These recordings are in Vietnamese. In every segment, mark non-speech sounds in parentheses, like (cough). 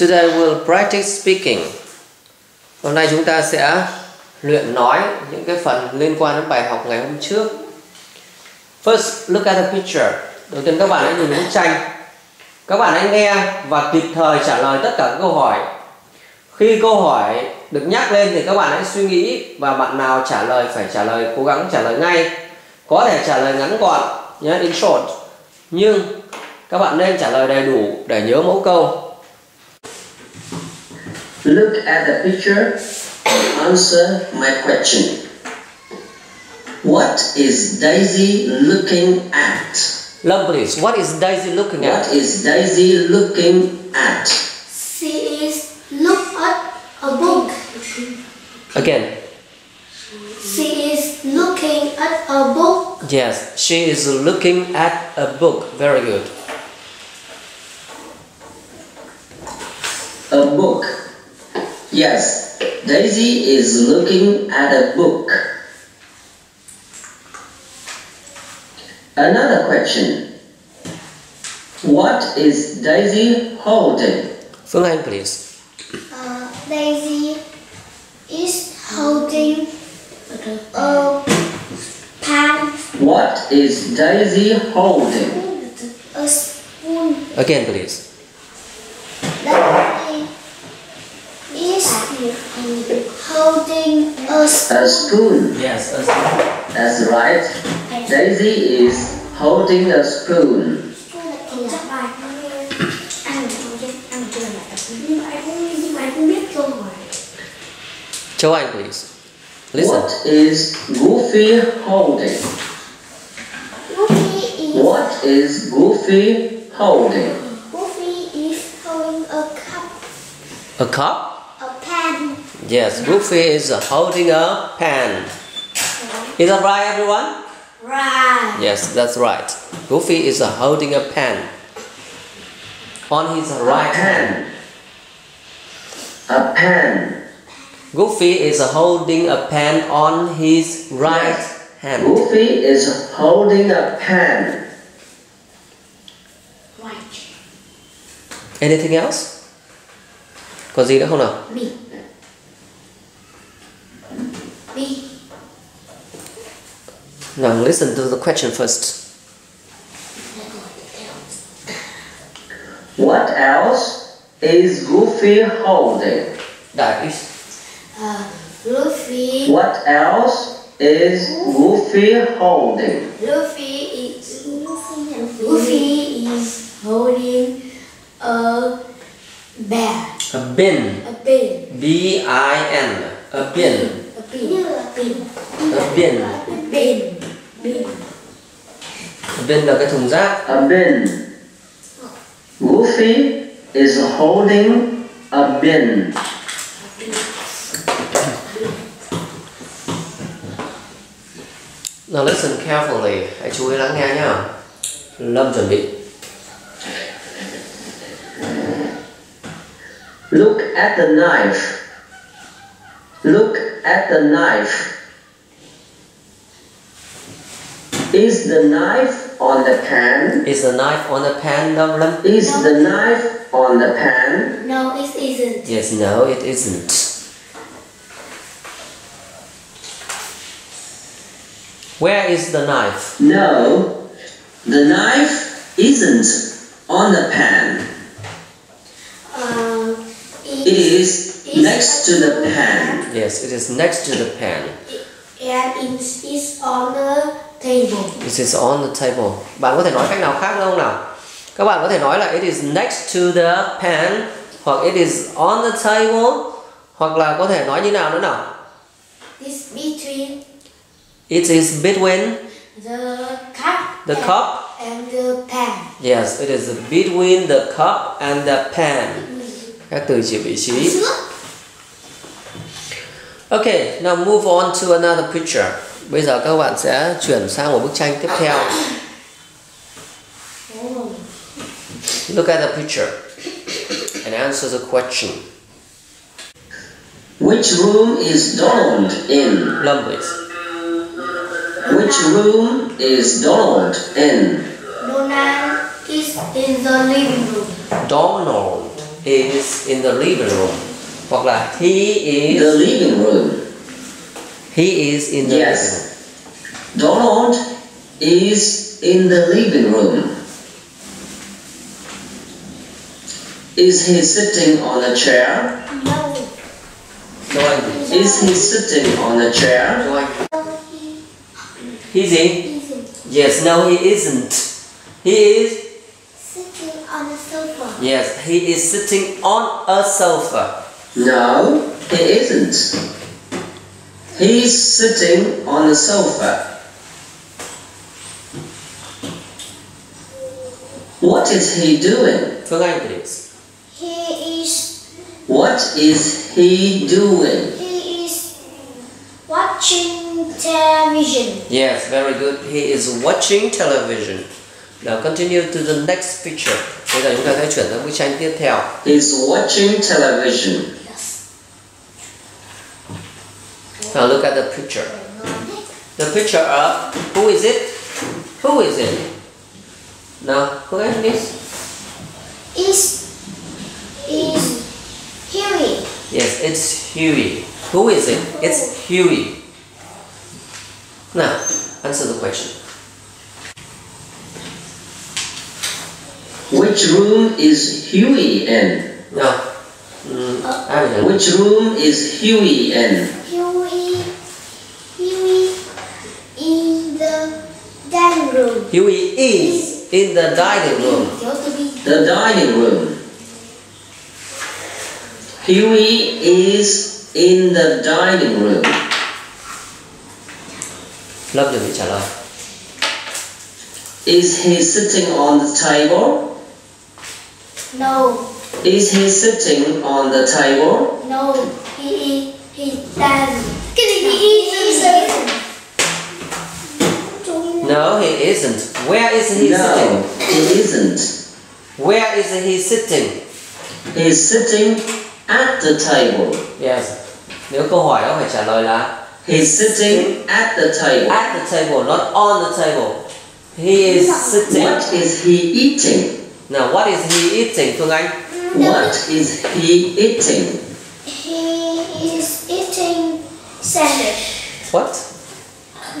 Today we'll practice speaking. Hôm nay chúng ta sẽ luyện nói những cái phần liên quan đến bài học ngày hôm trước. First, look at the picture. Đầu tiên các bạn hãy nhìn bức tranh. Các bạn hãy nghe và kịp thời trả lời tất cả các câu hỏi. Khi câu hỏi được nhắc lên thì các bạn hãy suy nghĩ và bạn nào trả lời phải trả lời cố gắng trả lời ngay. Có thể trả lời ngắn gọn, nhé, in short. Nhưng các bạn nên trả lời đầy đủ để nhớ mẫu câu. Look at the picture and answer my question. What is Daisy looking at? Lâm, please. What is Daisy looking at? What is Daisy looking at? She is look at a book. Again. She is looking at a book. Yes, she is looking at a book. Very good. A book. Yes, Daisy is looking at a book. Another question. What is Daisy holding? Phương Anh, please. Uh, Daisy is holding a pan, What is Daisy holding? a spoon. Again, please. Daisy is holding a A spoon. spoon. Yes. That's right. Daisy is holding a spoon. chắc bài anh anh chưa lại tập nhưng mà anh cũng nhưng mà anh cũng biết câu hỏi Châu Anh, please. Listen. What is Goofy holding? Goofy is What is Goofy holding? Goofy is holding a cup, A cup? A pan. Yes, Goofy is holding a pen. Is that right, everyone? Right. Yes, that's right. Goofy is holding a pen on his right hand. A pen. Goofy is holding a pen on his right hand. Goofy is holding a pen. Right. Anything else? Còn gì nữa không nào? Me. Me. Now listen to the question first. What else is Goofy holding? Đại Uh, Luffy. What else is Goofy holding? Luffy is Luffy is holding a bear. a bin. A bin. B I N. A bin. A bin. A bin. A bin. A bin. Bin. A bin là cái thùng rác. A bin. Goofy is holding a bin. Now listen carefully. Hãy chú ý lắng nghe nhá. Lâm chuẩn bị. Look at the knife. Look at the knife. Is the knife on the pan? Is the knife on the pan, Lâm? Lâm? Is the knife on the pan? No, it isn't. Yes, no, it isn't. Where is the knife? No, the knife isn't on the pan. Uh, It is next to the pan. Yes, it is next to the pan. and it is on the table. It is on the table. Bạn có thể nói cách nào khác nữa không nào? Các bạn có thể nói là it is next to the pan hoặc it is on the table hoặc là có thể nói như nào nữa nào? It's between It is between the cup, the and, cup. and the pan. Yes, it is between the cup and the pan. Các từ chỉ vị trí. Okay, now move on to another picture. Bây giờ các bạn sẽ chuyển sang một bức tranh tiếp theo. Look at the picture and answer the question. Which room is Donald in? Lâm, please. Which room is Donald in? Donald is in the living room. Donald is in the living room hoặc là he is The living room. he is in the Yes. living room Donald is in the living room. Is he sitting on a chair? No. đâu Is he sitting on a chair? đâu anh No, he he yes no he isn't he is sitting on a sofa. yes he is sitting on a sofa No, he isn't. He's sitting on the sofa. What is he doing? Phương Anh please He is What is he doing? he is watching television. Yes, very good. He is watching television. Now continue to the next picture. Bây giờ chúng ta sẽ chuyển sang bức tranh tiếp theo. He's watching television. Yes. Now look at the picture. The picture of who is it? Who is it? Now, who is this? please. Is is Huey. Yes, it's Huey. Who is it? It's Huey. Now, answer the question. Which room is Huey in? Now, mm, ai bây giờ? Which room is Huey in? Huey Huey in the dining room. Huey is in the dining room. Thiếu từ bi. The dining room. Huey is in the dining room. Chuẩn bị trả lời. Is he sitting on the table? No, Is he sitting on the table? no, he he he doesn't. Gì he? No, he isn't. Where is he no, sitting? he isn't. Where is he sitting? He's sitting at the table. Yes. Nếu câu hỏi ông phải trả lời là He's sitting at the table. at the table, not on the table. He is sitting. What is he eating? Now, what is he eating, Phương Anh? What is he eating? He is eating sandwich. What?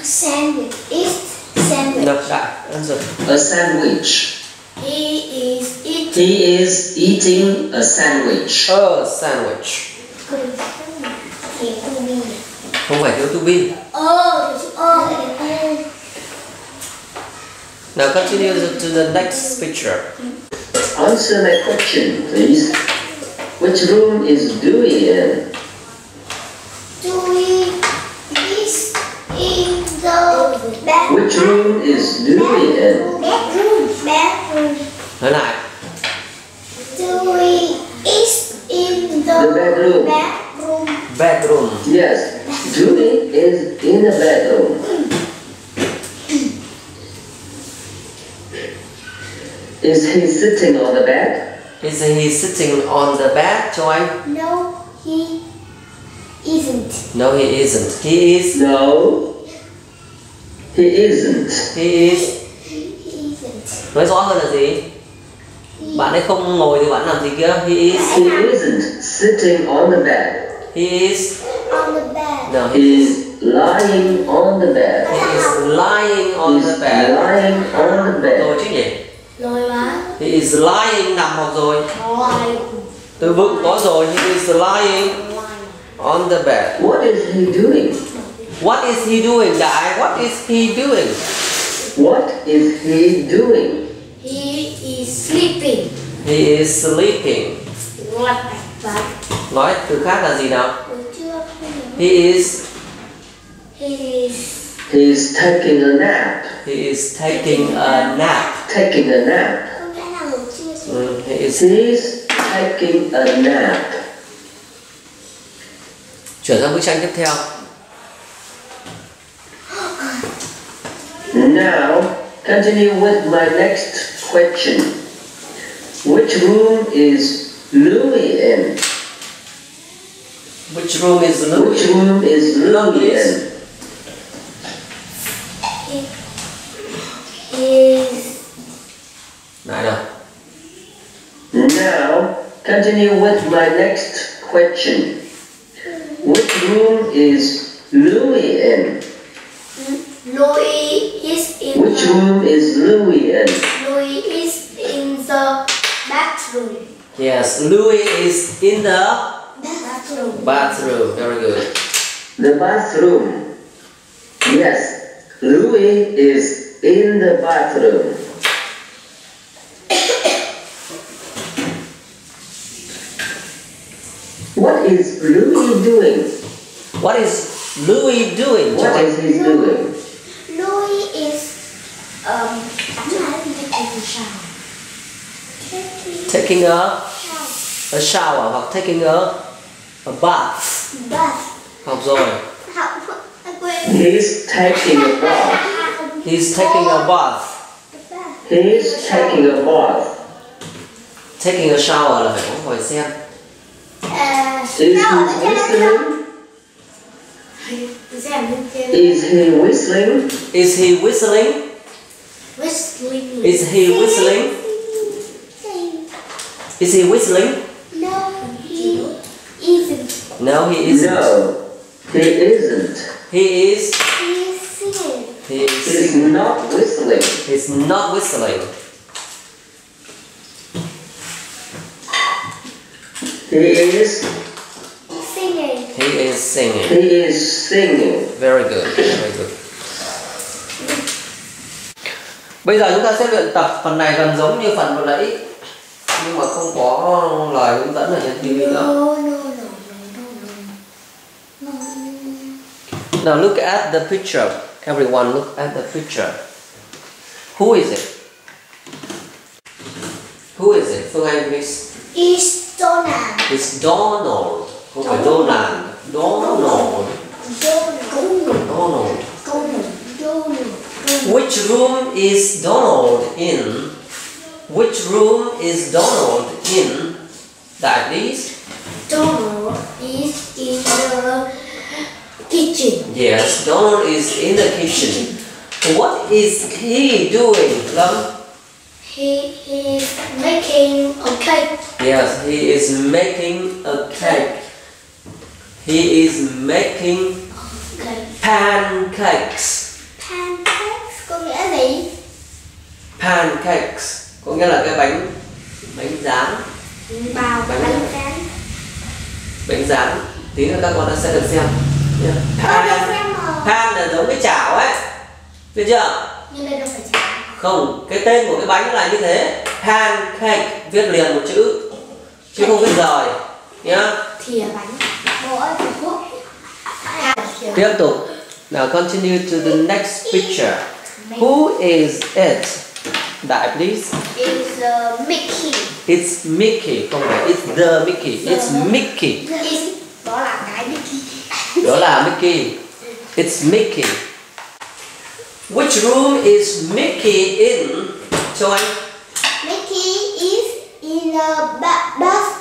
Sandwich. Eat sandwich. No, đại. Answer. A sandwich. He is eating. He is eating a sandwich. Oh, a sandwich. Thiếu từ bi. Không phải thiếu to be. Ờ, ờ, ờ. Now continue to the next picture. Answer my question, please. Which room is Dewey in? Dewey is in the bedroom. Which room is Dewey in? Bedroom. Bedroom. Nói lại. Dewey is in the, The bedroom. bedroom. Bedroom. Yes, Dewey is in the bedroom. Is he sitting on the bed? Is he sitting on the bed, Châu Anh? No, he isn't. No, he isn't. He is. No, he isn't. He is. He isn't. Nói rõ hơn là gì? Bạn ấy không ngồi thì bạn làm gì kia? He is. He isn't sitting on the bed. He is. On the bed. No, he He's lying on the bed. He is lying on He's the bed. lying on the bed. Rồi chứ nhỉ? Rồi mà. He is lying nằm học rồi. Rồi. Từ vựng có rồi. He is lying on the bed. What is he doing? What is he doing, Đại? What is he doing? What is he doing? He is sleeping. He is sleeping. Bạch. Nói từ khác là gì nào? Được chưa? He is. He is taking a nap. He is taking a nap. Taking a nap. Mm, he is. He's taking a nap. Chuyển sang bức tranh tiếp theo. Now, continue with my next question. Which room is Louis in? Which room is Louis? Which room is Louis in? Is Này nào. Now, Continue with my next question. Which room is Louis in? Louis is in Which the, room is Louis in? Louis is in the bathroom. Yes, Louis is in the Bathroom. bathroom. Very good. The bathroom. Yes, Louis is in the bathroom. What is Louis doing? What is Louis doing? What is he doing? Louis is um taking a shower. a shower hoặc taking a a bath. Bath. Học rồi. He's taking a bath. He's taking a bath. He's taking a bath. Taking a shower là phải có hỏi xem. À, Is he whistling? Xem bên trên. Is he whistling? Is he whistling? Whistling. Is he whistling? Is he whistling? No, he isn't. No, he isn't. No, he isn't. He is. He is singing. He is. He's not whistling. He's not whistling. He is Singing. He is singing. he is singing. Very good. Very good. Bây giờ chúng ta sẽ luyện tập phần này gần giống như phần vừa nãy nhưng mà không có lời hướng dẫn ở trên TV nữa. no, no, no, no, no. No. Now look at the picture. Everyone look at the picture. Who is it? Who is it? Phương Anh please. Is Donald. It's Donald. Không phải Donald. Donald. Donald. Donald. Donald. Which room is Donald in? Which room is Donald in? That please. Donald is in the kitchen. Yes, Donald is in the kitchen. What is he doing, Lâm? He is making a cake. Yes, he is making a cake. He is making Cake. pancakes. Pancakes có nghĩa gì? Pancakes có nghĩa là cái bánh bánh rán, Bao Bánh bánh rán. bánh rán. Tí nữa các con đã sẽ được xem. Pan, pan là giống cái chảo ấy. Biết chưa? Nhưng đây đâu phải chả. Không, cái tên của cái bánh là như thế. Pancake viết liền một chữ chứ không viết rời nhá. Thìa bánh. Tiếp tục. Now continue to the next picture. Who is it? Đại please. It's uh, Mickey. It's Mickey, không phải it's the Mickey. It's Mickey. Is đó là cái Mickey. Đó là Mickey. It's Mickey. Which room is Mickey in? Châu Anh. Mickey is in a ba- bath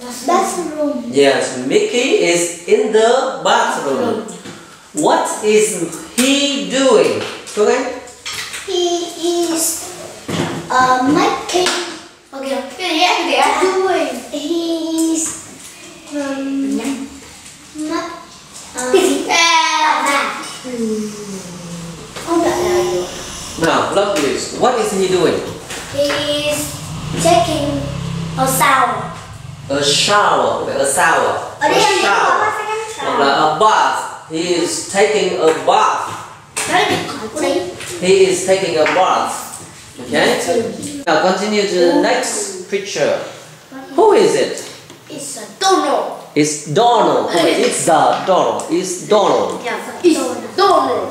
bathroom. Yes, Mickey is in the bathroom. What is he doing? Châu Anh. He is uh, making. Okay, cái gì á? Cái gì á? Doing. He is um, ma- uh, cái gì? À, không trả lời được. Now, love please. What is he doing? He is taking a shower. A shower, a shower. Oh, Ở a làm gì có shower. Hoặc là a bath. He is taking a bath. Đó là điện thoại của đây. He is taking a bath. Okay? Now continue to the next picture. Who is it? It's a Donald. It's Donald. (laughs) It's the Donald. It's Donald. It's Donald.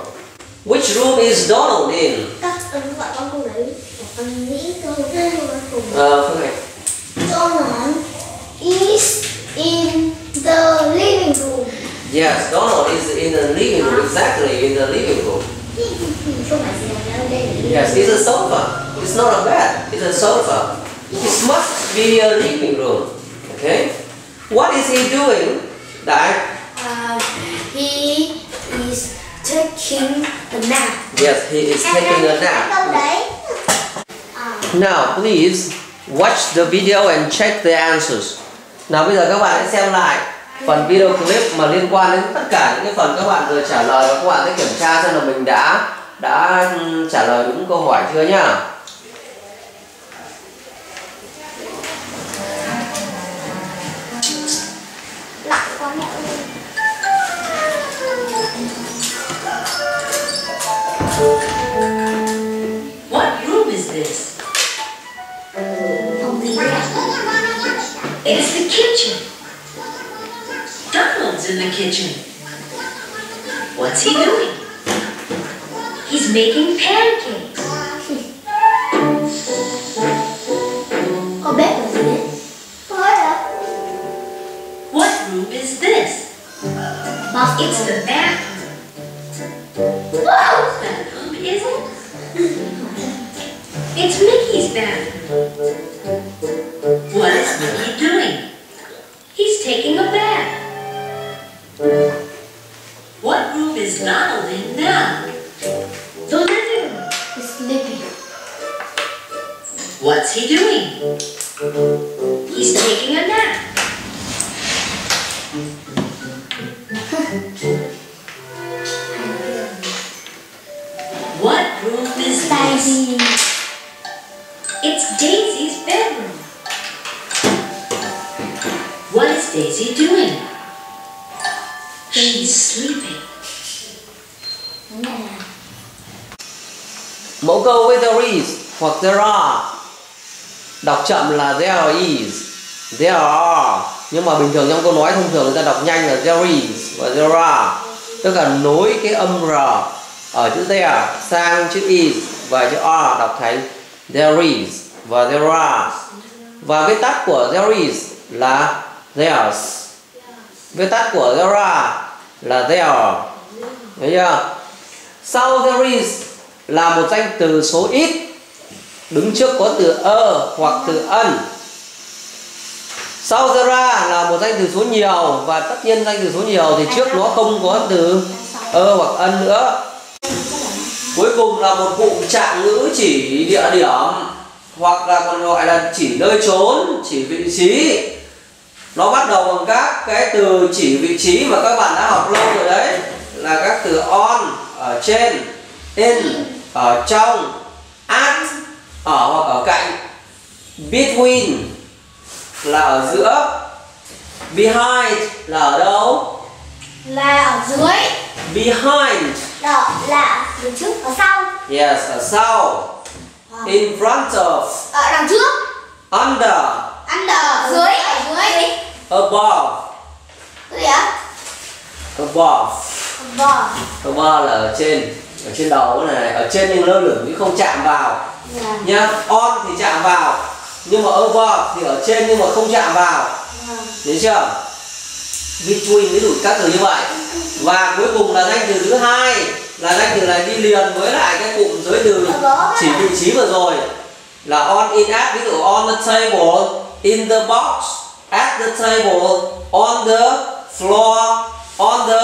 Which room is Donald in? Các ấn gọi con cô đấy. Con nghĩ câu cuối cùng. Ờ, Phương Anh. Donald is in the living room. Yes, Donald is in the living room. Exactly, in the living room. Không phải gì đâu đây là Yes, it's a sofa. It's not a bed. It's a sofa. It must be a living room. Okay? What is he doing? Đại. Uh, he is taking a nap. Yes, he is taking a nap. Now, please Watch the video and check the answers. Nào bây giờ các bạn hãy xem lại phần video clip mà liên quan đến tất cả những cái phần các bạn vừa trả lời và các bạn sẽ kiểm tra xem là mình đã đã trả lời đúng câu hỏi chưa nhá. Lặng quá mẹ ơi. What room is this? It's the the kitchen. What's he doing? He's making pancakes. Mà bình thường trong câu nói thông thường người ta đọc nhanh là there is và there are. Tức là nối cái âm r ở chữ there à, sang chữ is và chữ r đọc thành there is và there are. Và viết tắt của there is là there's. Viết tắt của there are là there. Thấy chưa? Sau there is là một danh từ số ít, đứng trước có từ ơ hoặc từ ân. Sau ra là một danh từ số nhiều và tất nhiên danh từ số nhiều thì trước nó không có từ ơ hoặc ân nữa. Cuối cùng là một cụm trạng ngữ chỉ địa điểm hoặc là còn gọi là chỉ nơi trốn, chỉ vị trí. Nó bắt đầu bằng các cái từ chỉ vị trí mà các bạn đã học lâu rồi đấy là các từ on ở trên, in ở trong, at ở hoặc ở cạnh, between là ở giữa, behind là ở đâu? là ở dưới. Behind, Đó là ở trước ở sau. yes, ở sau. In front of, Ở đằng trước. under, Under. Dưới. Ở dưới. above, Cái gì ạ? above. Vâng. Above là ở trên, ở trên đầu này, ở trên nhưng lơ lửng chứ không chạm vào. Vâng. nhá on thì chạm vào nhưng mà over thì ở trên nhưng mà không chạm vào. Vâng. nhớ chưa? Between ví dụ các từ như vậy. Và cuối cùng là danh từ thứ hai là danh từ này đi liền với lại cái cụm giới từ chỉ vị trí vừa rồi. Là on in at ví dụ on the table in the box at the table on the floor on the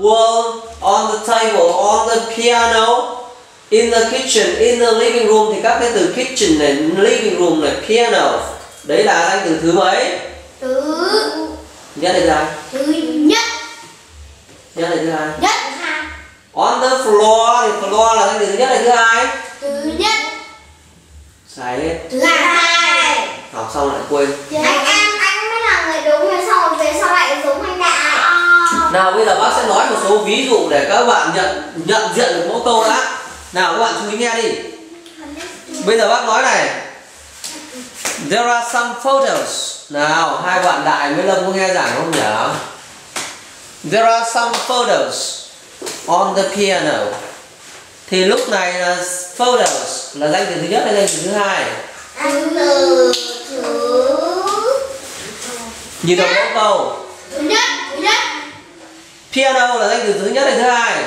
wall on the table on the piano in the kitchen in the living room thì các cái từ kitchen này living room này piano đấy là danh từ thứ mấy Thứ nhất là thứ hai thứ nhất. nhất là thứ hai Nhất. Hai. on the floor thì floor là danh từ thứ nhất là thứ hai Thứ nhất. sai hết Thứ hai. học xong lại quên Anh em anh mới là người đúng rồi sau rồi về sau lại giống anh đại. nào bây giờ bác sẽ nói một số ví dụ để các bạn nhận nhận diện được mẫu câu đã nào các bạn chú ý nghe đi. Bây giờ bác nói này. There are some photos. Nào hai bạn đại với lâm có nghe giảng không nhỉ? There are some photos on the piano. Thì lúc này là photos là danh từ thứ nhất hay danh từ thứ hai? Nhìn đồng mẫu câu. Thứ nhất. Thứ nhất. piano là danh từ thứ nhất hay thứ hai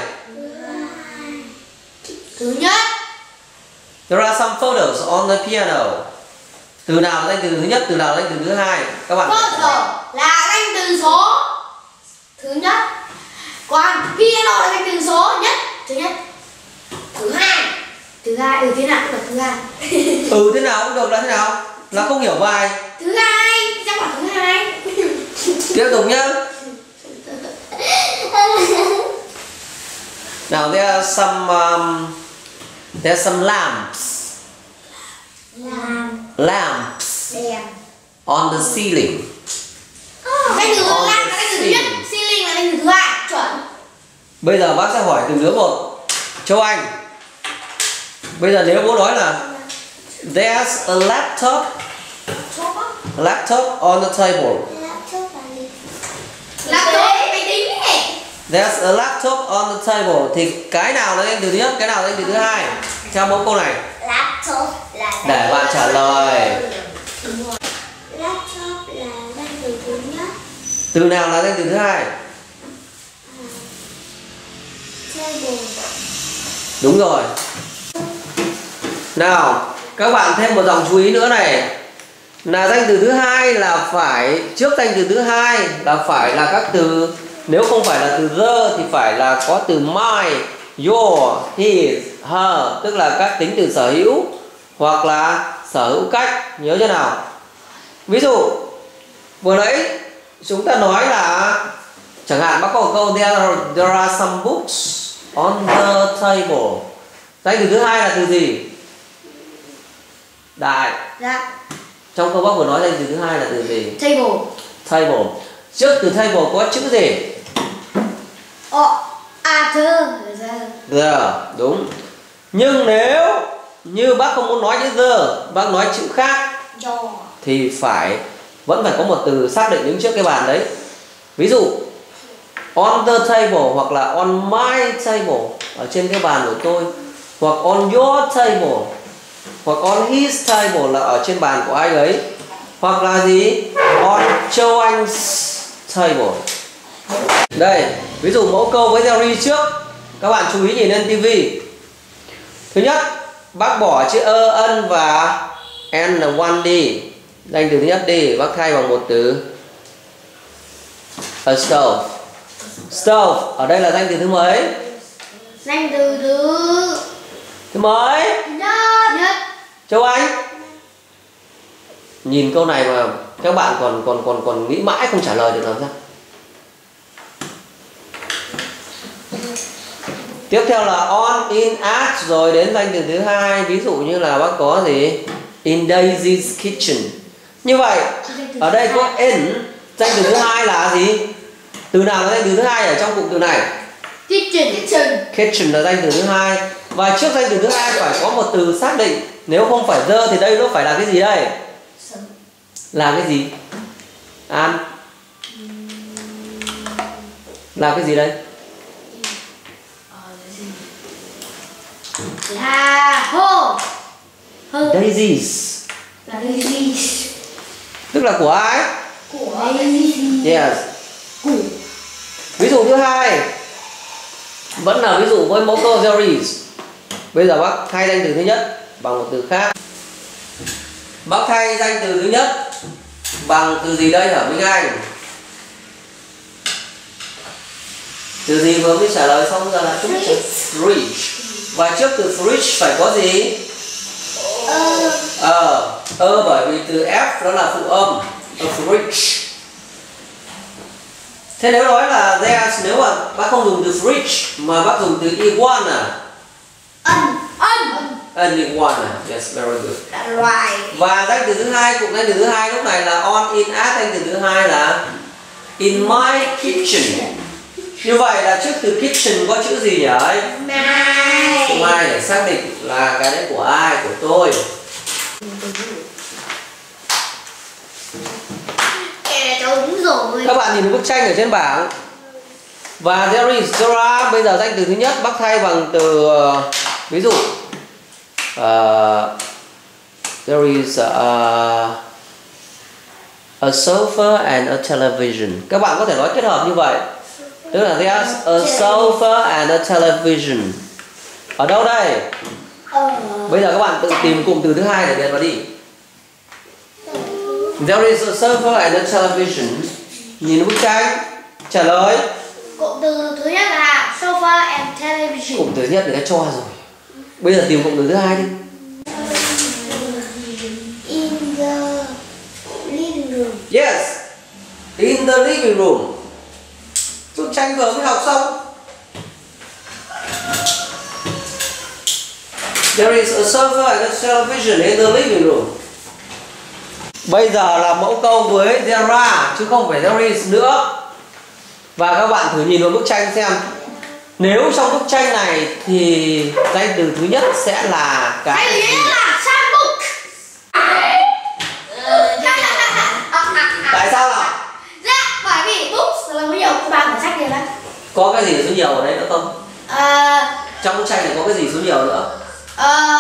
Thứ nhất. There are some photos on the piano. Từ nào là danh từ thứ nhất, từ nào là danh từ thứ hai? Các bạn Photo là danh từ số thứ nhất. Còn piano là danh từ số nhất. Thứ nhất. Thứ hai. Thứ hai. Ừ thế nào cũng là thứ hai. (laughs) Ừ thế nào cũng được là thế nào? là không hiểu bài thứ hai chắc là thứ hai (laughs) tiếp tục nhá (laughs) now there are some um, there are some lamps. Làm lamps. On the ceiling. Từ On làm the là từ thứ nhất. ceiling. là từ thứ hai chuẩn. Bây giờ bác sẽ hỏi từng đứa một. Châu anh. Bây giờ nếu bố nói là there's a laptop. Laptop on the table. Laptop là gì? Laptop máy tính there's a laptop on the table. Thì cái nào là danh từ thứ nhất cái nào là danh từ thứ hai? Theo mẫu câu này. Laptop là để bạn trả lời. Laptop là danh từ thứ nhất. Từ nào là danh từ thứ hai? Table. Đúng rồi. Nào các bạn thêm một dòng chú ý nữa này. Là danh từ thứ hai là phải trước danh từ thứ hai là phải là các từ nếu không phải là từ the thì phải là có từ my your his her tức là các tính từ sở hữu hoặc là sở hữu cách. Nhớ chưa nào? Ví dụ vừa nãy chúng ta nói là chẳng hạn bác có câu there are, there are some books on the table. Danh từ thứ hai là từ gì? Đại. Dạ. Trong câu bác vừa nói danh từ thứ hai là từ gì? Table. Table. Trước từ table có chữ gì ờ à thơ giờ the đúng. Nhưng nếu như bác không muốn nói chữ the bác nói chữ khác do thì phải vẫn phải có một từ xác định đứng trước cái bàn đấy. Ví dụ on the table hoặc là on my table ở trên cái bàn của tôi hoặc on your table hoặc on his table là ở trên bàn của ai ấy hoặc là gì? On Châu Anh's table đây ví dụ mẫu câu với theory trước. Các bạn chú ý nhìn lên tivi thứ nhất bác bỏ chữ ơ ân và n là one đi. Danh từ thứ nhất đi bác thay bằng một từ. A stove. Stove ở đây là danh từ thứ mấy? Danh từ thứ thứ mấy? nhất. Nhất. Châu anh. Nhìn câu này mà các bạn còn còn còn còn nghĩ mãi không trả lời được làm sao tiếp theo là on in at rồi đến danh từ thứ hai ví dụ như là bác có gì? In Daisy's kitchen. Như vậy ở đây có in danh từ thứ hai là gì? Từ nào là danh từ thứ hai ở trong cụm từ này? Kitchen kitchen. Kitchen là danh từ thứ hai. Và trước danh từ thứ hai phải có một từ xác định. Nếu không phải the thì đây nó phải là cái gì đây? Là cái gì? An. Là cái gì đây là hô. Hô. Daisies. Là gì tức là của ai? Của yes. Của. Ví dụ thứ hai. Vẫn là ví dụ với mẫu câu series bây giờ bác thay danh từ thứ nhất bằng một từ khác. Bác thay danh từ thứ nhất bằng từ gì đây hả Minh Anh? Từ gì vừa mới trả lời xong giờ là chúng ta fridge và trước từ fridge phải có gì? Ơ ờ ơ bởi vì từ f nó là phụ âm a fridge. Thế nếu nói là there's nếu mà bác không dùng từ fridge mà bác dùng từ iguana ân. Ân. An iguana yes very good. Loài. Và danh từ thứ hai cụm danh từ thứ hai lúc này là on in at danh từ thứ hai là in my kitchen. Như vậy là trước từ kitchen có chữ gì nhỉ? Ấy mai my để xác định là cái đấy của ai của tôi. Các bạn nhìn bức tranh ở trên bảng. Và there is there are bây giờ danh từ thứ nhất bác thay bằng từ ờ, ví dụ ờ, there is a, a sofa and a television. Các bạn có thể nói kết hợp như vậy. Tức là there's a sofa and a television ở đâu đây? Ờ. Bây giờ các bạn tự tìm cụm từ thứ hai để điền vào đi. There is a sofa and a television. Nhìn bức tranh. Trả lời. Cụm từ thứ nhất là sofa and television. Cụm từ thứ nhất người ta cho rồi. Bây giờ tìm cụm từ thứ hai đi. In the Yes. In the living room. Bức tranh vừa mới học xong. There is a sofa and a television in the living room. Bây giờ là mẫu câu với there are chứ không phải there is nữa. Và các bạn thử nhìn vào bức tranh xem. Nếu trong bức tranh này thì danh từ thứ nhất sẽ là cái Hay gì? là sang book. Tại sao nào? Dạ, bởi vì books là nhiều ba bản sách nhiều lắm. Có cái gì số nhiều ở đây nữa không? Ờ, Trong bức tranh này có cái gì số nhiều nữa? Ờ,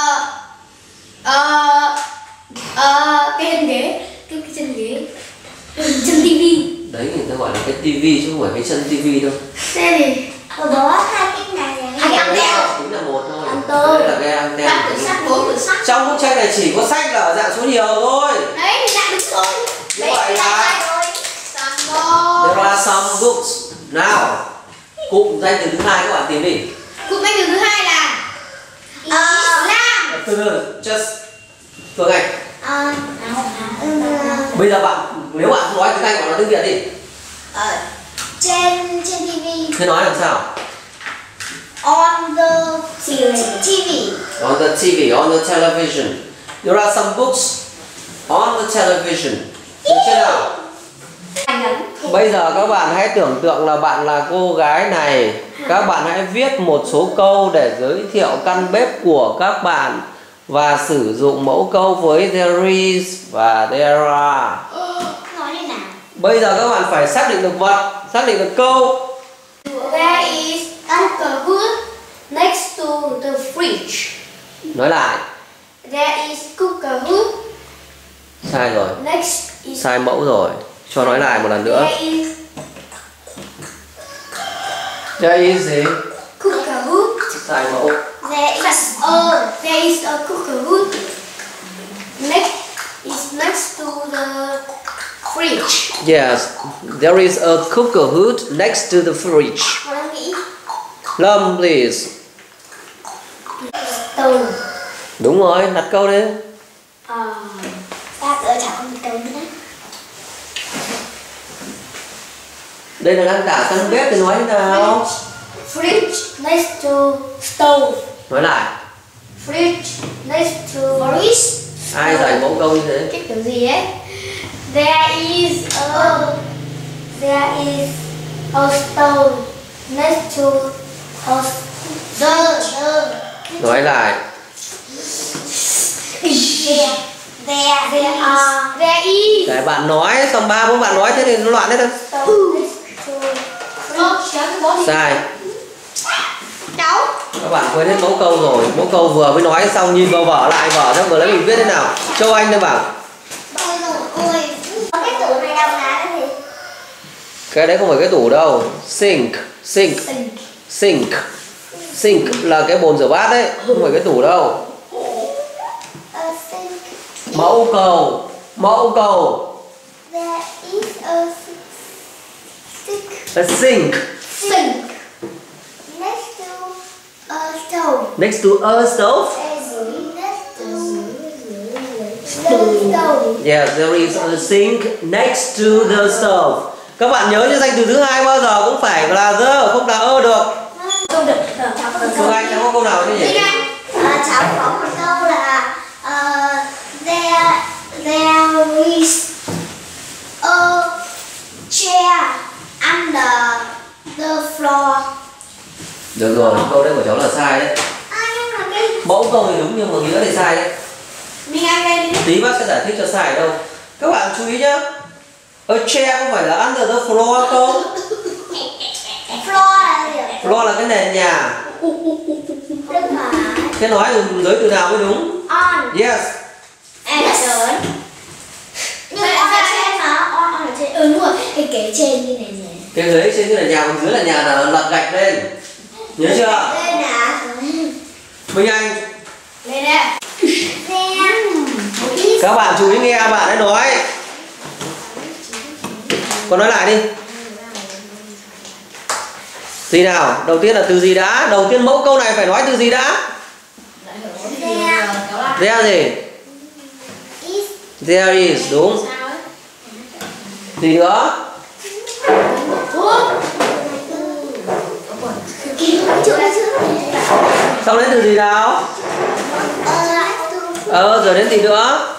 ờ, ờ, cái chân ghế, cái, cái chân ghế, chân tivi. Đấy người ta gọi là cái tivi chứ không phải cái chân tivi đâu. Thế thì ở đó hai cái này hai cái anten. Chính là một thôi. Anten. Đấy là cái anten. Ba quyển sách, bốn quyển sách. Trong bức tranh này chỉ có sách là ở dạng số nhiều thôi. Đấy thì dạng đúng rồi. Như Đấy vậy là là-. There are some books. Nào, cụm danh từ thứ hai các bạn tìm đi. Cụm danh từ thứ hai là Islam. Từ từ, just Phương Anh. Ờ, Bây giờ bạn nếu bạn không nói tiếng Anh bạn nói tiếng Việt đi. ờ, trên trên TV Thế nói làm sao? on the TV On the TV, on the television. There are some books on the television. Được chưa nào? Bây giờ các bạn hãy tưởng tượng là bạn là cô gái này. Các bạn hãy viết một số câu để giới thiệu căn bếp của các bạn Và sử dụng mẫu câu với there is và there are. Bây giờ các bạn phải xác định được vật, xác định được câu. There is a good next to the fridge. Nói lại, there is cooker hood sai rồi, next is sai mẫu rồi Cho nói lại một lần nữa. There is cooker hood Sai mẫu. There is a there is a cooker hood next is next to the fridge. Yes, there is a cooker hood next to the fridge. Lâm, please. Từ Đúng rồi, đặt câu đi. Ờ ta ở chả có một từ nữa Đây là đang tả căn bếp thì nói thế nào? fridge. Next to stove. Nói lại. Fridge next to fridge. Ai giải mẫu câu như thế? cái kiểu gì ấy? There is a there is a stove next to a the the. Nói lại. There there there are there is. Để bạn nói, xong ba bốn bạn nói thế thì nó loạn hết rồi Sai. Cháu. Các bạn quên hết mẫu câu rồi. Mẫu câu vừa mới nói xong nhìn vào vở lại vở xong vừa lấy mình viết thế nào? Châu Anh đây bảo cái tủ này đâu là cái gì? Cái đấy không phải cái tủ đâu. Sink. Sink. Sink. Sink. Là cái bồn rửa bát đấy. Không phải cái tủ đâu. Sink. Mẫu cầu Mẫu cầu there is a A sink. Sink. Next to a stove. Next to a stove? Next to the stove. Yes, there is a sink next to the stove. Các bạn nhớ như danh từ thứ hai bao giờ cũng phải là the, không là ơ được. Không được. Cháu có một Phương Anh cháu có câu nào vậy? Anh. Ờ, cháu có một câu là ờ, there there is a chair under the floor. Được rồi, câu đấy của cháu là sai đấy. À, nhưng mà cái Mẫu câu thì đúng nhưng mà nghĩa thì sai đấy. Mình ăn đây đi. Tí bác sẽ giải thích cho sai ở đâu. Các bạn chú ý nhá. A chair không phải là under the floor câu floor là gì? Floor là cái nền nhà. Thế nói dùng giới từ nào mới đúng? On. Yes. On nhưng mà on trên mà. On là trên ừ đúng rồi. Cái kế trên như này này Cái ghế trên cái là nhà, còn dưới là nhà là lật gạch lên Nhớ chưa? Minh Anh Các bạn chú ý nghe bạn ấy nói Con nói lại đi Gì nào? Đầu tiên là từ gì đã? Đầu tiên mẫu câu này phải nói từ gì đã? there gì? There is, đúng gì nữa Chữ là chữ xong đến từ gì nào? Ờ rồi đến gì nữa?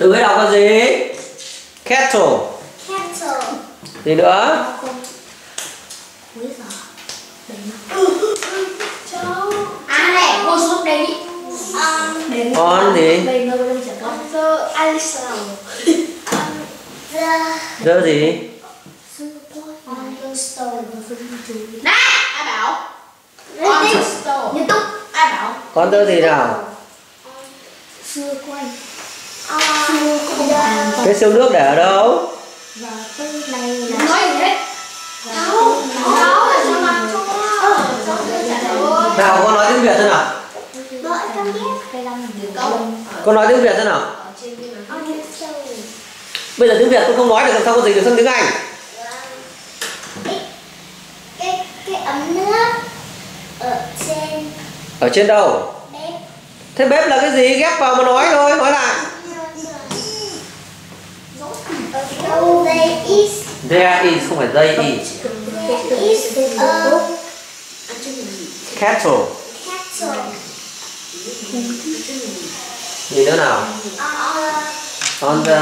Từ ấy đọc là gì? Kettle. Kettle. Gì nữa? À này, cô xuống đây đi Um, con gì? The Alice The dơ gì On the stove Nè, ai bảo? Ready? On the stove. Nghiêm túc Ai bảo? con dơ gì nào? Xưa quay Xưa quay cái siêu nước để ở đâu? Và cái này là Đừng nói gì hết. Đâu Đâu là sao mà Ờ, nào con nói tiếng việt thế nào? Con con nói tiếng việt thế nào? Ở trên kia mà. On the stove bây giờ tiếng việt con không nói được làm sao con dịch được sang tiếng anh cái cái cái ấm nước ở trên ở trên đâu bếp. Thế bếp là cái gì? Ghép vào mà nói thôi nói lại. Ở đâu đây is. There is không phải they is. is a kettle. Kettle. Gì nữa nào? Uh, on the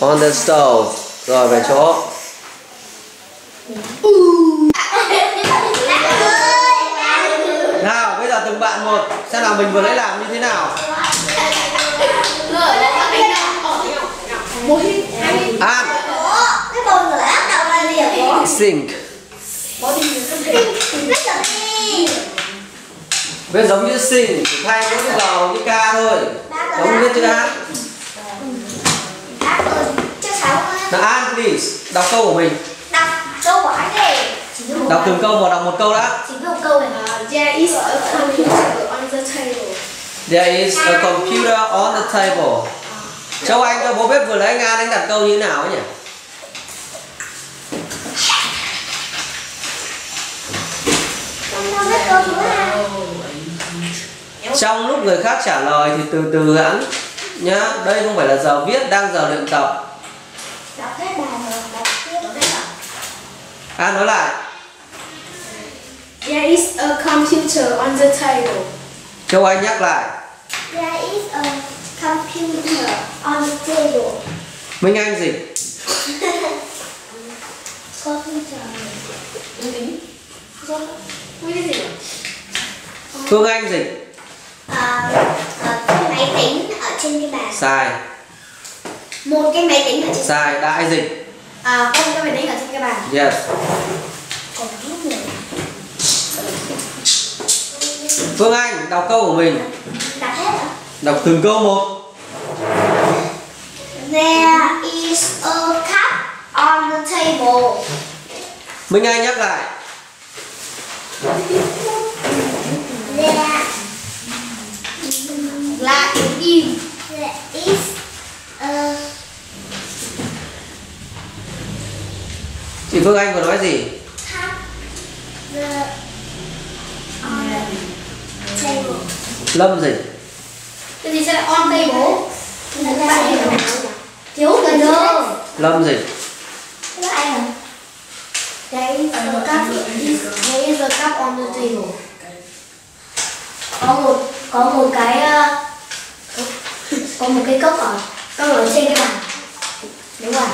on the stove. Rồi về chỗ nào bây giờ từng bạn một xem nào mình vừa nãy làm như thế nào. An. Đầu là sink. Là đi viết giống như sink chỉ thay mỗi cái dầu cái ca thôi. Giống như viết chữ hát nào an please đọc câu của mình. Đọc câu đi chỉ biết một đọc từng câu một đọc một câu đã chỉ biết một câu này There is a computer on the table. There is a computer on the table. Châu Anh cho bố biết vừa nãy Nga đánh đặt câu như thế nào ấy nhỉ? Trong lúc người khác trả lời thì từ từ hãng nhá. Đây không phải là giờ viết, đang giờ luyện tập. An nói lại. There is a computer on the table. Châu Anh nhắc lại. There is a computer on the table. Minh Anh gì? (laughs) Computer. Gì? Phương Anh gì? À, à, cái máy tính ở trên cái bàn. Sai. Một cái máy tính ở trên. Sai. Đại dịch. À, không cái máy tính ở trên cái bàn. Yes. Còn. Phương Anh đọc câu của mình. Đọc hết hả? Đọc từng câu một. There is a cup on the table. Minh Anh nhắc lại. There Là tiếng im. there is a Chị Phương Anh vừa nói gì? cup the Lâm gì? Cái gì sẽ là on bạn hiểu Thiếu người đâu. Lâm gì? There is a cup There is a cup on the table. Có một Có một cái ờ, Có một cái cốc ở Cốc ở trên cái bàn. Đúng rồi.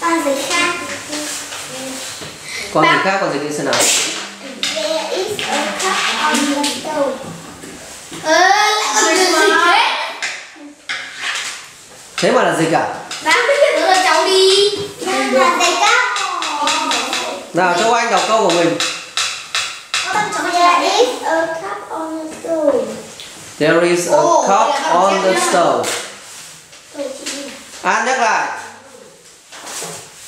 Con gì khác? Còn gì khác còn gì xem nào? There is a cup on the stove Ơ, lại còn chuyện gì thế? Thế mà là gì cả? Bác biết nữa là cháu đi. Là Nào Châu Anh đọc câu của mình. There is a cup on the stove There is a cup on the An nhắc lại.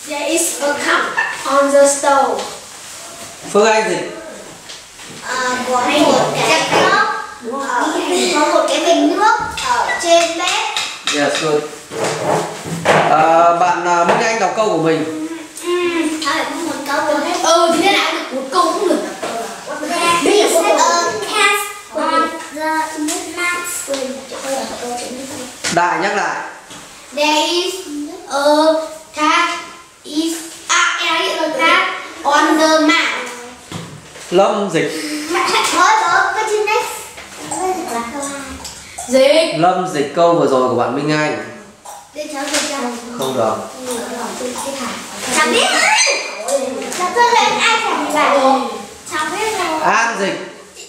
There is a cup on the stove. Phương Anh gì? Ờ, có một cái cốc ở, có một cái bình nước ở trên bếp Yes, good. À, bạn à, Minh Anh đọc câu của mình. thôi có một câu rồi hết Ừ, thì thế nào được một câu cũng được. There is a on the Đại nhắc lại. There is a cat is is a cat on the map. Lâm dịch. Mới bữa cái trên next. Mới là câu hai. Dịch. Lâm dịch câu vừa rồi của bạn Minh Anh. Cháu. Không được. Chẳng biết Cháu tôi lên ai chẳng bạn Cháu biết rồi An dịch.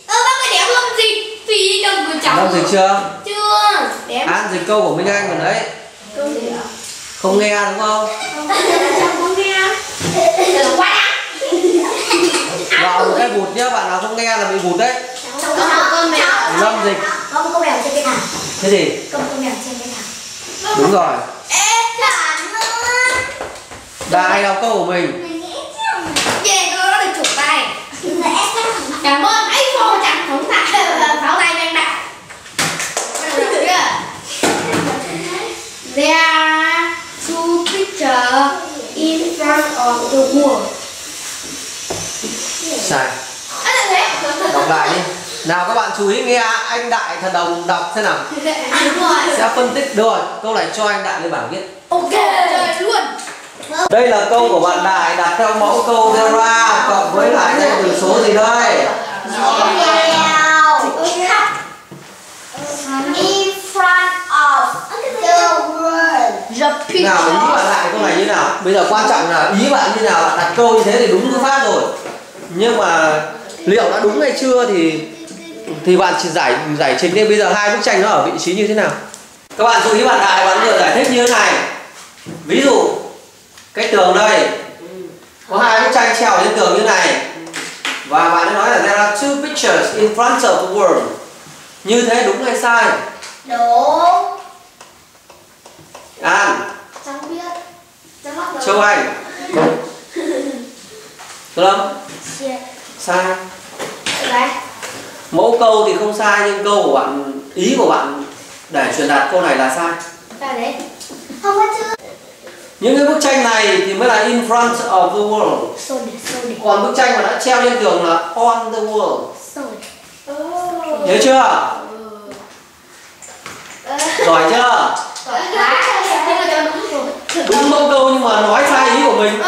Ơ bác ơi đéo lâm dịch Phi trong của cháu. Lâm dịch chưa? Chưa. Đéo. An dịch câu của Minh Anh rồi đấy. Câu gì ạ? Không nghe đúng không? Cháu không nghe. Quá. Vào một cái bụt nhá, bạn nào không nghe là bị bụt đấy. Mèo. Lâm dịch. Có một con mèo trên cái thảm Thế gì? Có một con mèo trên cái thảm Đúng rồi. Ê thảm ơi Đại đọc câu của mình. Về tôi đã được chụp tay. Cảm ơn iPhone chẳng phóng tay pháo tay nhanh đạo. There are two pictures in front of the wall. Sai. Đọc lại đi. Nào các bạn chú ý nghe anh Đại thần đồng đọc thế nào. Đúng rồi. Sẽ phân tích được rồi. Câu này cho anh Đại lên bảng viết. Ok, chơi luôn. Đây là câu của bạn Đại đặt theo mẫu câu are cộng với lại đây từ số gì đây? In front of the world The Nào ý bạn Đại câu này như nào? Bây giờ quan trọng là ý bạn như nào? Bạn đặt câu như thế thì đúng ngữ pháp rồi. Nhưng mà liệu đã đúng hay chưa thì thì bạn chỉ giải giải trình đi bây giờ hai bức tranh nó ở vị trí như thế nào? Các bạn chú ý bạn Đại bạn vừa giải thích như thế này. Ví dụ cái tường đây. Có hai bức tranh treo trên tường như này. Và bạn ấy nói là there are two pictures in front of the world. Như thế đúng hay sai? Đúng. An. Cháu biết. Châu anh. (laughs) Lâm. Shit sai. Đấy mẫu câu thì không sai nhưng câu của bạn ý của bạn để truyền đạt câu này là sai. Đấy Không có chứ những cái bức tranh này thì mới là in front of the world. Còn bức tranh mà đã treo trên tường là on the world. Sôi nhớ chưa? Giỏi chưa? Giỏi cho đúng mẫu câu nhưng mà nói sai ý của mình.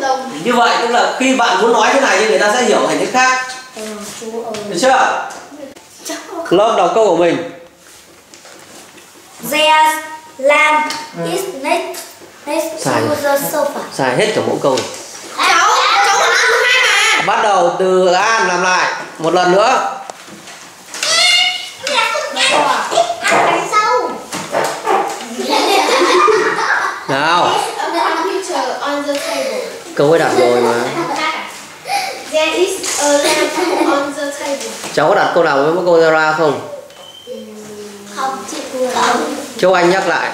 Đồng. như vậy tức là khi bạn muốn nói thế này thì người ta sẽ hiểu thành cái khác được chưa lâm đọc câu của mình Their lamp is next next Sai. to the sofa. sai hết cả mẫu câu này. Cháu, cháu còn thứ hai mà. bắt đầu từ an làm lại một lần nữa sâu. nào câu ấy đặt rồi mà is a lamp on the table. cháu có đặt câu nào với mẫu câu ra không Không chị không. châu anh nhắc lại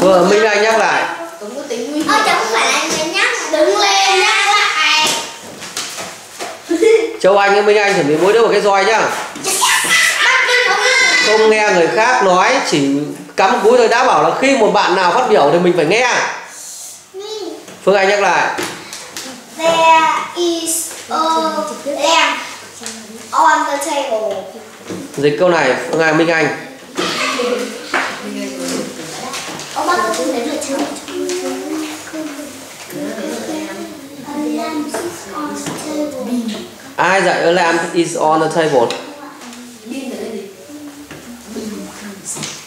vừa minh anh nhắc lại Cấm có tính nguy Ơ hiểm. cháu không phải là người nhắc Đứng lên nhắc lại. châu anh với minh anh chuẩn bị mỗi đứa một cái roi nhá không nghe người khác nói chỉ cắm cúi thôi. Đã bảo là khi một bạn nào phát biểu thì mình phải nghe. Phương anh nhắc lại. There is a lamp on the table. dịch câu này phương anh minh anh. Ai dạy a lamp is on the table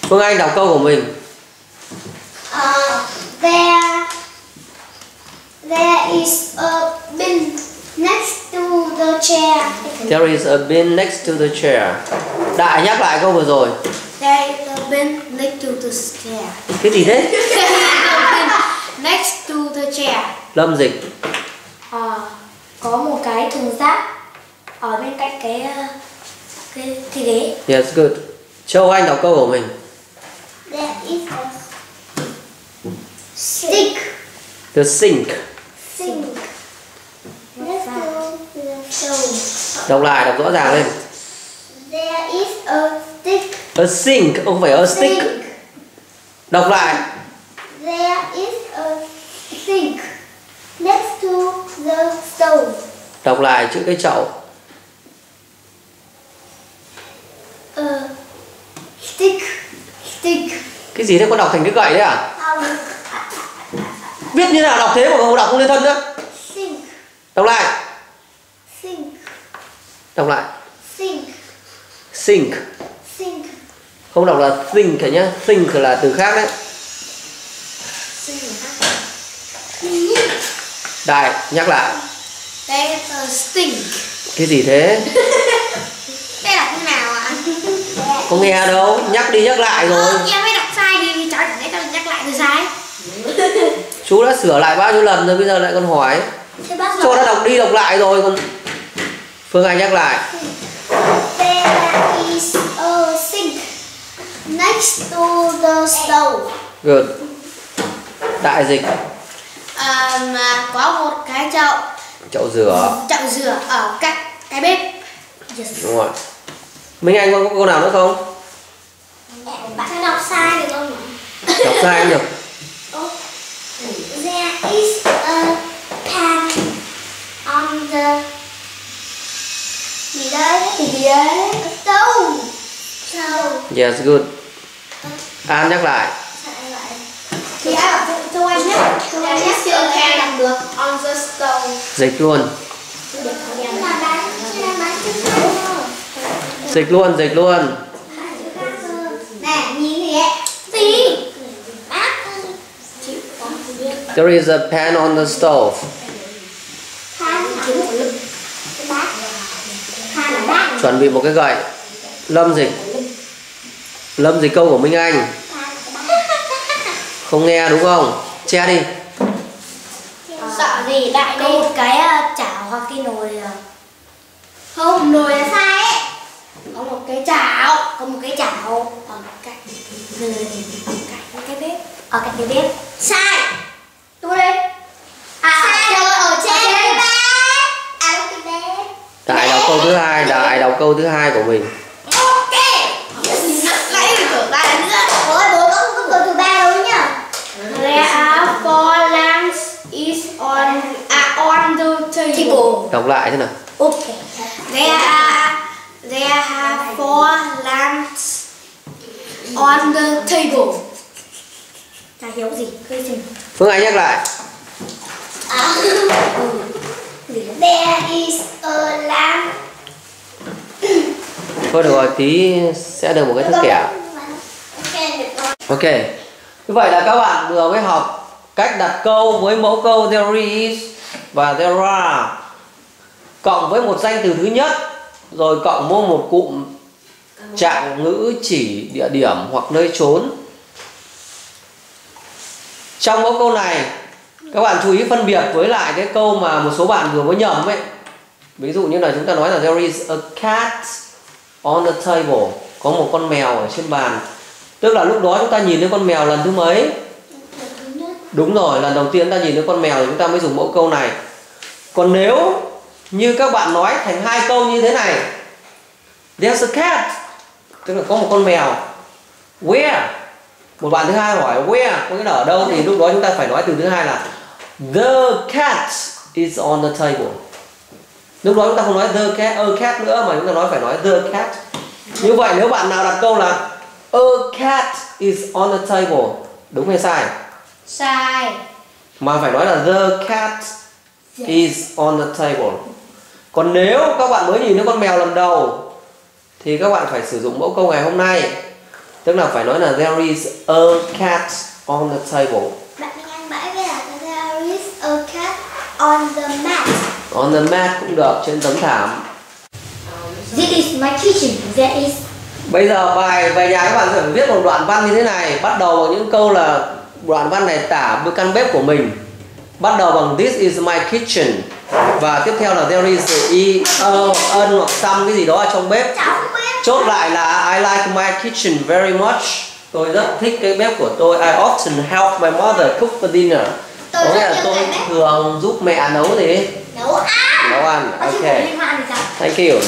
phương anh đọc câu của mình Uh, there, there is a bin next to the chair. there is a bin next to the chair đại nhắc lại câu vừa rồi There is a bin next to the chair. cái gì thế (laughs) next to the chair. lâm dịch Ờ, có một cái thùng rác ở bên cạnh cái ờ, cái, cái ghế. yes good châu anh đọc câu của mình There is a stick. the sink Sink. Next to the stove. đọc lại đọc rõ ràng lên There is a stick. a sink không phải a stick đọc lại There is a sink next to the stove. đọc lại chữ cái chậu Uh, stick, cái gì thế? Con đọc thành cái gậy đấy à? Um, viết như nào đọc thế mà con đọc không lên thân nữa? Sink, đọc lại. Sink, đọc lại. Sink, sink. Sink, không đọc là think cả nhá. Think là từ khác đấy. Đại nhắc lại. Đây uh, stink. cái gì thế? Đây đọc như nào ạ? Không nghe đâu nhắc đi nhắc lại rồi. Ờ, em hay đọc sai thì cháu chẳng thấy tao nhắc lại từ sai. (laughs) chú đã sửa lại bao nhiêu lần rồi bây giờ lại còn hỏi. Cho nó đọc đi đọc lại rồi còn phương anh nhắc lại. There is a sink next to the stove. good. Đại dịch. Mà có một cái chậu. Chậu rửa chậu rửa ở cạnh cái bếp. Yes. đúng rồi minh anh có câu nào nữa không Bạn đọc sai được không? đọc sai anh được There is a pan on the gì đấy? Gì đấy? Stove. Stove. yes good an nhắc lại Thì ai bảo cho- anh nhé. Cho anh nhé. Siêu khen đọc được. On the stove. dịch luôn mà bán, chứ đang bán chữ khác cơ dịch luôn dịch luôn. Nè, nhìn there is a pan on the stove. Chuẩn bị một cái gậy. Lâm dịch. Lâm dịch câu của minh anh. Không nghe đúng không? Che đi. Sợ gì đại Có đây. một cái ờ, chảo hoặc cái nồi à. Không, nồi là sai ấy. Có một cái chảo. Có một cái chảo ở cạnh ở cạnh cái bếp. Ở cạnh cái bếp. Sai. Đúng đây. À, Sai ở, rồi, ở trên bếp. À, cái bếp. đại đọc câu thứ hai đại đọc câu thứ hai của mình Ok. Nãy mình tưởng ra là nữa. Ôi, bố có không có câu thứ ba đâu nhá. There are four lamps is on à, on the table. Table. đọc lại thế nào Ok. There are there are four lamps on the table. Chả hiểu gì. Hơi chừng. phương anh nhắc lại À. There is a lamp. thôi được rồi tí sẽ được một cái thức kẻ Ok, như vậy là các bạn vừa mới học cách đặt câu với mẫu câu there is và there are cộng với một danh từ thứ nhất rồi cộng với một cụm trạng ngữ chỉ địa điểm hoặc nơi trốn trong mẫu câu này, các bạn chú ý phân biệt với lại cái câu mà một số bạn vừa mới nhầm ấy. Ví dụ như là chúng ta nói là there is a cat on the table, có một con mèo ở trên bàn. Tức là lúc đó chúng ta nhìn thấy con mèo lần thứ mấy? Đúng rồi, lần đầu tiên ta nhìn thấy con mèo thì chúng ta mới dùng mẫu câu này. Còn nếu như các bạn nói thành hai câu như thế này, there's a cat, tức là có một con mèo. Where? Một bạn thứ hai hỏi where? Có nghĩa là ở đâu? Thì lúc đó chúng ta phải nói từ thứ hai là the cat is on the table. Lúc đó chúng ta không nói the cat a cat nữa mà chúng ta nói phải nói the cat như vậy nếu bạn nào đặt câu là a cat is on the table đúng hay sai? Sai. mà phải nói là the cat is on the table còn nếu các bạn mới nhìn thấy con mèo lần đầu thì các bạn phải sử dụng mẫu câu ngày hôm nay tức là phải nói là there is a cat on the table Bạn Minh Anh bãi viết là there is a cat on the mat. on the mat cũng được trên tấm thảm This is my kitchen. There is bây giờ bài về nhà các bạn phải viết một đoạn văn như thế này bắt đầu bằng những câu là đoạn văn này tả bữa căn bếp của mình bắt đầu bằng this is my kitchen. Và tiếp theo là there is e a ân hoặc some cái gì đó ở trong bếp. Chốt lại là I like my kitchen very much. Tôi rất thích cái bếp của tôi. I often help my mother cook the dinner. Tôi có nghĩa là tôi thường giúp mẹ nấu gì? Nấu ăn. nấu ăn ok. thank you